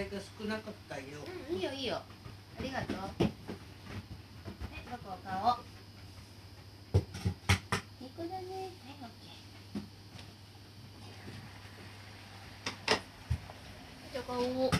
材が少なかったよ。うんいいよいいよ。ありがとう。ねどこ買おう肉だね。はいオッケー。じゃ買おう